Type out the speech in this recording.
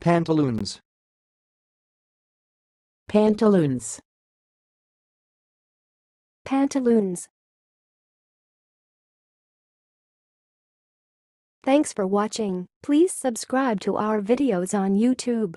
Pantaloons. Pantaloons. Pantaloons. Thanks for watching. Please subscribe to our videos on YouTube.